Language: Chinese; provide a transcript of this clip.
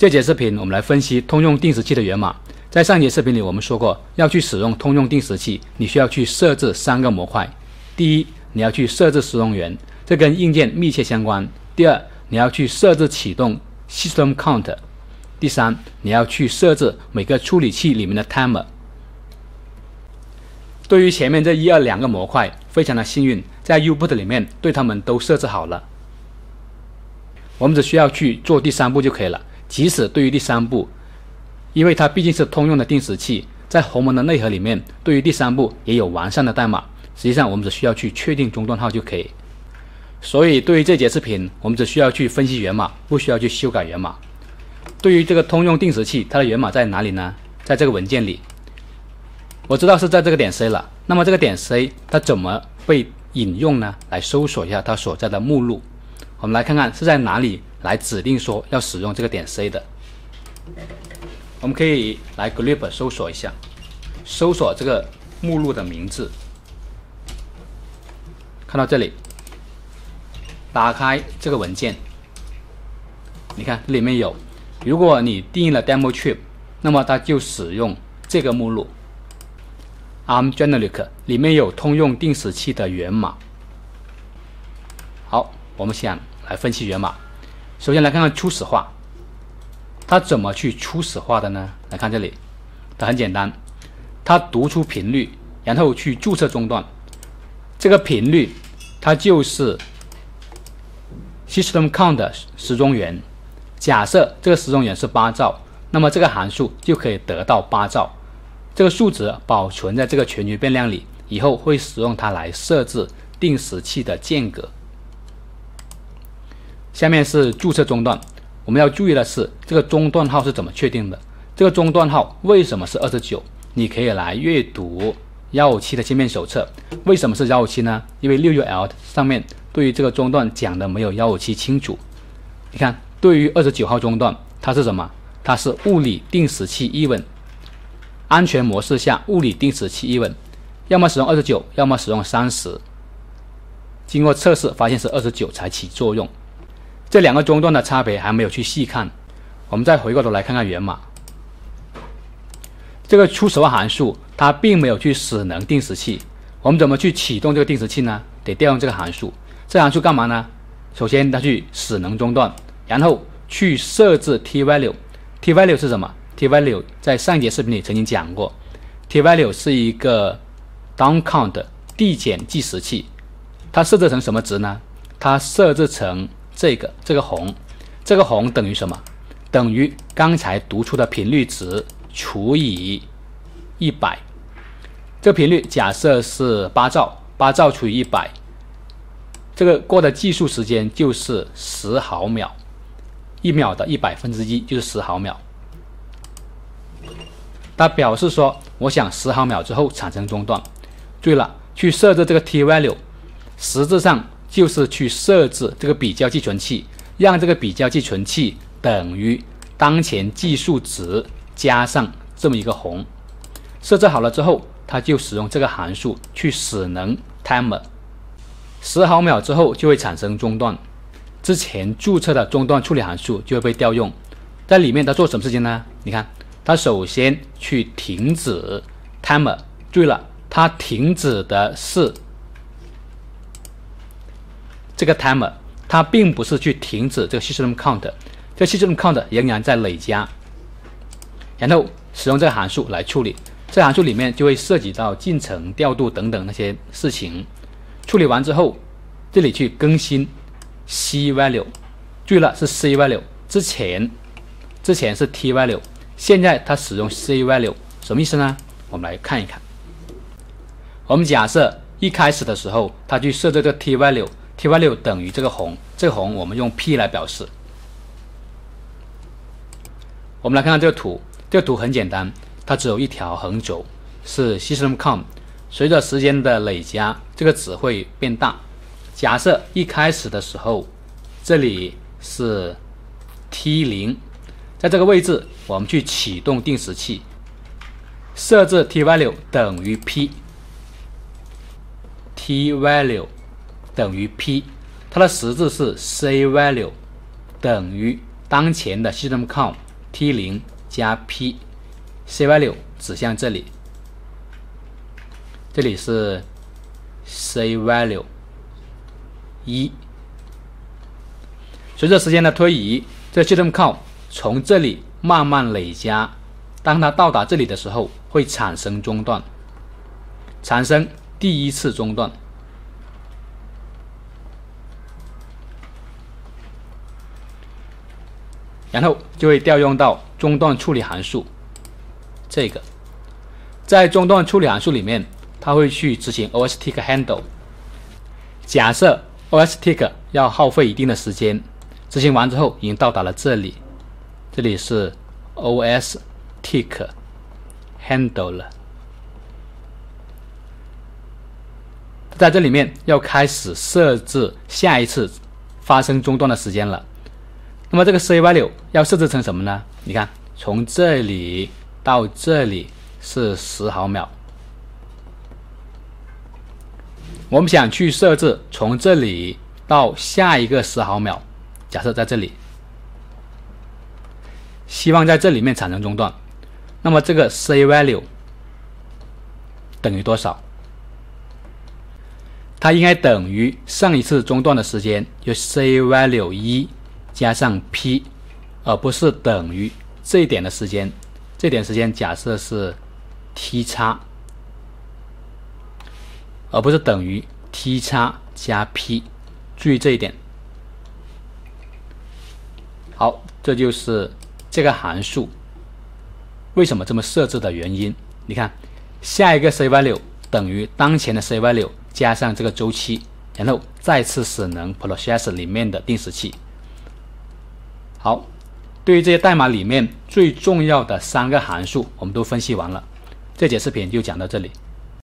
这节视频我们来分析通用定时器的源码。在上节视频里我们说过，要去使用通用定时器，你需要去设置三个模块。第一，你要去设置使用源，这跟硬件密切相关。第二，你要去设置启动 System Count。第三，你要去设置每个处理器里面的 Timer。对于前面这一二两个模块，非常的幸运，在 U-boot 里面对它们都设置好了。我们只需要去做第三步就可以了。即使对于第三步，因为它毕竟是通用的定时器，在鸿蒙的内核里面，对于第三步也有完善的代码。实际上，我们只需要去确定中断号就可以。所以，对于这节视频，我们只需要去分析源码，不需要去修改源码。对于这个通用定时器，它的源码在哪里呢？在这个文件里，我知道是在这个点 C 了。那么这个点 C 它怎么被引用呢？来搜索一下它所在的目录。我们来看看是在哪里来指定说要使用这个点 C 的。我们可以来 glib 搜索一下，搜索这个目录的名字。看到这里，打开这个文件，你看这里面有，如果你定义了 demo trip，那么它就使用这个目录。ARM Generic 里面有通用定时器的源码。好，我们想。来分析源码，首先来看看初始化，它怎么去初始化的呢？来看这里，它很简单，它读出频率，然后去注册中断，这个频率它就是 system count 时钟元。假设这个时钟元是八兆，那么这个函数就可以得到八兆，这个数值保存在这个全局变量里，以后会使用它来设置定时器的间隔。下面是注册中断，我们要注意的是，这个中断号是怎么确定的？这个中断号为什么是二十九？你可以来阅读幺五七的界面手册。为什么是幺五七呢？因为六 U L 上面对于这个中断讲的没有幺五七清楚。你看，对于二十九号中断，它是什么？它是物理定时器 even，安全模式下物理定时器 even，要么使用二十九，要么使用三十。经过测试发现是二十九才起作用。这两个中断的差别还没有去细看，我们再回过头来看看源码。这个初始化函数它并没有去使能定时器，我们怎么去启动这个定时器呢？得调用这个函数。这函数干嘛呢？首先它去使能中断，然后去设置 t value。t value 是什么？t value 在上一节视频里曾经讲过，t value 是一个 down count 递减计时器。它设置成什么值呢？它设置成这个这个红，这个红等于什么？等于刚才读出的频率值除以一百。这个频率假设是八兆，八兆除以一百，这个过的计数时间就是十毫秒。一秒的一百分之一就是十毫秒。它表示说，我想十毫秒之后产生中断。注意了，去设置这个 t value，实质上。就是去设置这个比较寄存器，让这个比较寄存器等于当前计数值加上这么一个红。设置好了之后，它就使用这个函数去使能 timer，十毫秒之后就会产生中断，之前注册的中断处理函数就会被调用。在里面它做什么事情呢？你看，它首先去停止 timer，注意了，它停止的是。这个 timer 它并不是去停止这个 system count，这 system count 仍然在累加，然后使用这个函数来处理，这函数里面就会涉及到进程调度等等那些事情。处理完之后，这里去更新 c value，注意了是 c value，之前之前是 t value，现在它使用 c value，什么意思呢？我们来看一看。我们假设一开始的时候，它去设置这个 t value。T value 等于这个红，这个红我们用 p 来表示。我们来看看这个图，这个图很简单，它只有一条横轴，是 system com，。随着时间的累加，这个值会变大。假设一开始的时候，这里是 t 零，在这个位置，我们去启动定时器，设置 t value 等于 p，t value。等于 p，它的实质是 c value 等于当前的 system count t 零加 p，c value 指向这里，这里是 c value 一。随着时间的推移，这 system count 从这里慢慢累加，当它到达这里的时候，会产生中断，产生第一次中断。然后就会调用到中断处理函数。这个在中断处理函数里面，它会去执行 OSTick handle。假设 OSTick 要耗费一定的时间，执行完之后已经到达了这里，这里是 OSTick handle 了。在这里面要开始设置下一次发生中断的时间了。那么这个 c value 要设置成什么呢？你看，从这里到这里是十毫秒。我们想去设置从这里到下一个十毫秒，假设在这里，希望在这里面产生中断。那么这个 c value 等于多少？它应该等于上一次中断的时间，就 c value 一。加上 p，而不是等于这一点的时间。这点时间假设是 t 差，而不是等于 t 差加 p。注意这一点。好，这就是这个函数为什么这么设置的原因。你看，下一个 c value 等于当前的 c value 加上这个周期，然后再次使能 process 里面的定时器。好，对于这些代码里面最重要的三个函数，我们都分析完了。这节视频就讲到这里。